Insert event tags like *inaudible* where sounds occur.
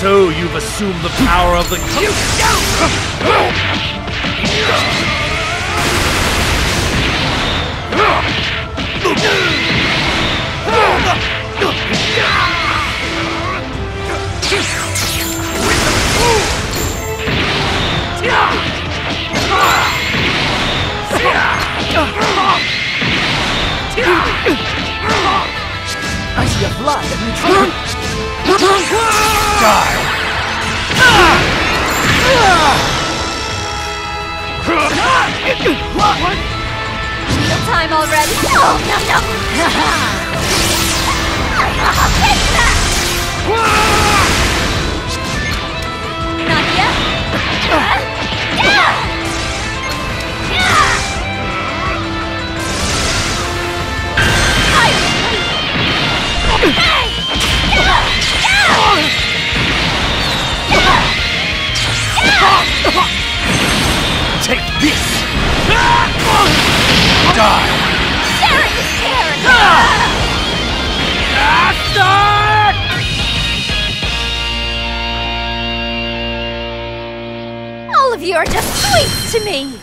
So you've assumed the power of the... I see a fly. Die! Meal time already? Oh, no, no! *laughs* Take this! Die! Sharing is caring! All of you are just sweets to me!